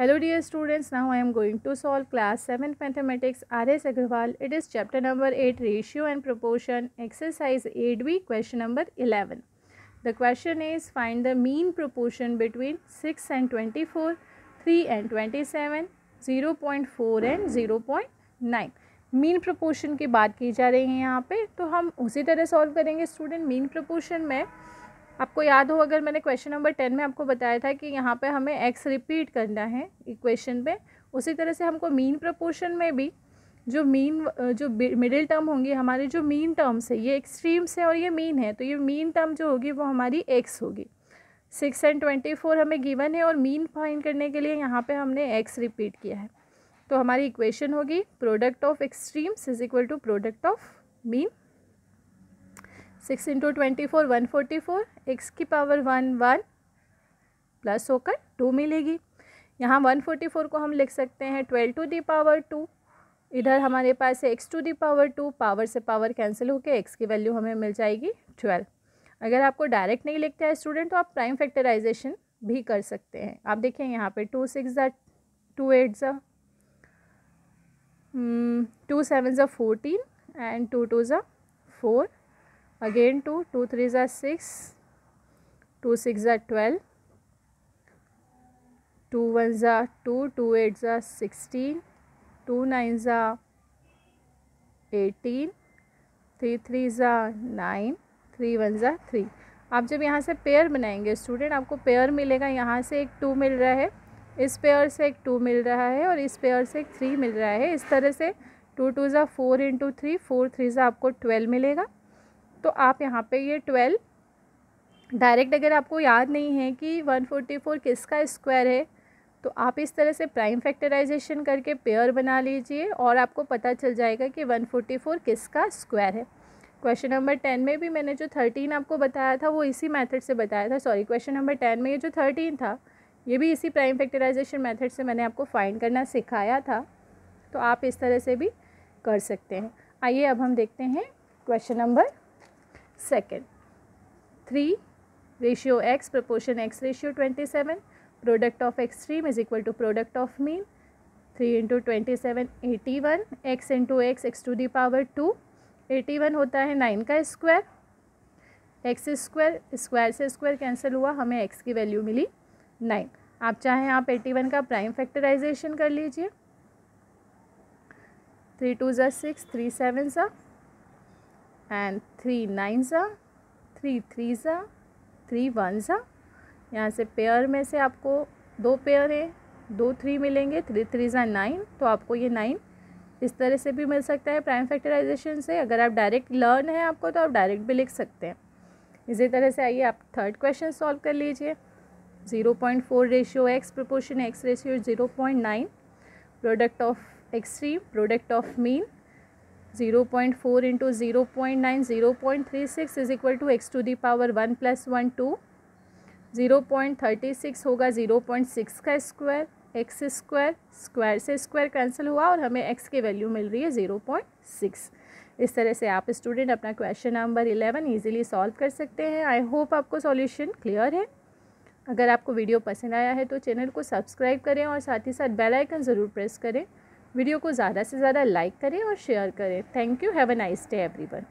Hello dear students now I am going to solve class seven mathematics R S Agarwal it is chapter number eight ratio and proportion exercise eight B question number eleven the question is find the mean proportion between six and twenty four three and twenty seven zero point four and zero point nine mean proportion की बात की जा रही है यहाँ पर तो हम उसी तरह सॉल्व करेंगे स्टूडेंट मीन प्रोपोर्शन में आपको याद हो, अगर मैंने क्वेश्चन नंबर टेन में आपको बताया था कि यहाँ पे हमें एक्स रिपीट करना है इक्वेशन पे, उसी तरह से हमको मीन प्रपोर्शन में भी जो मीन जो मिडिल टर्म होंगी, हमारी जो मीन टर्म्स है, ये एक्सट्रीम्स है और ये मीन है तो ये मीन टर्म जो होगी वो हमारी एक्स होगी। सिक्स एंड ट्वेंटी फोर हमें गिवन है और मीन फाइंड करने के लिए यहाँ पे हमने एक्स रिपीट किया है। तो हमारी इक्वेशन होगी product of extremes is equal to product of mean six into twenty four, one forty four, X की पावर वन वन प्लस होकर टू मिलेगी। यहाँ वन फोर्टी फोर को हम लिख सकते हैं twelve to the power two. इधर हमारे पास है X to the power two, power से पावर कैंसिल होकर एक्स की वैल्यू हमें मिल जाएगी ट्वेल्व। अगर आपको डायरेक्ट नहीं लिखता है स्टूडेंट तो आप प्राइम फैक्टराइजेशन भी कर सकते हैं। आप देखें यहाँ पे टू सिक्स ज़ा, टू एट ज़ा टू सेवन ज़ा फोर्टीन एंड टू टू ज़ा four. Again 2 2 3s are 6 2 6s are 12 2 1s are 2 2 8s are 16 2 9s are 18 3 3s are 9 3 1s are 3 आप जब यहाँ से पेयर बनाएँगे, स्टूडेंट, आपको पेयर मिलेगा, यहाँ से एक टू मिल रहा है, इस पेयर से एक टू मिल रहा है और इस पेयर से एक थ्री मिल रहा है। इस तरह से टू टू ज़ा four into three, four three ज़ा आपको ट्वेल्व मिलेगा। तो आप यहाँ पे ये ट्वेल्व, डायरेक्ट अगर आपको याद नहीं है कि वन फोर्टी फोर किसका स्क्वायर है तो आप इस तरह से प्राइम फैक्टराइजेशन करके पेयर बना लीजिए और आपको पता चल जाएगा कि वन फोर्टी फोर किसका स्क्वायर है। क्वेश्चन नंबर टेन में भी मैंने जो थर्टीन आपको बताया था, वो इसी मेथड से बताया था, सॉरी, क्वेश्चन नंबर टेन में ये जो थर्टीन था, ये भी इसी प्राइम फैक्टराइजेशन मेथड से मैंने आपको फाइंड करना सिखाया था। तो आप इस तरह से भी कर सकते हैं। आइए अब हम देखते हैं question number second. 3 ratio x, proportion x ratio 27 product of extreme is equal to product of mean. 3 into 27 81 x into x x to the power 2 81 होता है 9 का स्क्वायर एक्स स्क्वायर स्क्वायर से स्क्वायर कैंसिल हुआ, हमें x की value मिली nine आप चाहें आप एटी वन का प्राइम फैक्टराइजेशन कर लीजिए. थ्री टू ज़ा सिक्स थ्री सेवन ज़ा एंड थ्री नाइन ज़ा, थ्री थ्री ज़ा, थ्री वन ज़ा। यहाँ से पेयर में से आपको दो पेयर है, दो थ्री मिलेंगे, थ्री थ्री ज़ा नाइन तो आपको ये नाइन इस तरह से भी मिल सकता है प्राइम फैक्टराइजेशन से। अगर आप डायरेक्ट लर्न है आपको तो आप डायरेक्ट भी लिख सकते हैं। इसी तरह से आइए आप थर्ड क्वेश्चन सॉल्व कर लीजिए। Zero point four ratio X proportion, X ratio zero point nine, product of extreme, product of mean. Zero point four into zero point nine, zero point three six is equal to X to the power one plus one two zero point thirty six होगा zero point six का square x square square से square cancel हुआ और हमें x की value मिल रही है zero point six. इस तरह से आप स्टूडेंट अपना question number eleven easily solve कर सकते हैं. आई होप आपको सॉल्यूशन क्लियर है. अगर आपको वीडियो पसंद आया है तो चैनल को सब्सक्राइब करें और साथ ही साथ बेल आइकन ज़रूर प्रेस करें. वीडियो को ज़्यादा से ज़्यादा लाइक करें और शेयर करें। Thank you, have a nice day, everyone.